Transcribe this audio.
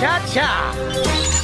恰恰。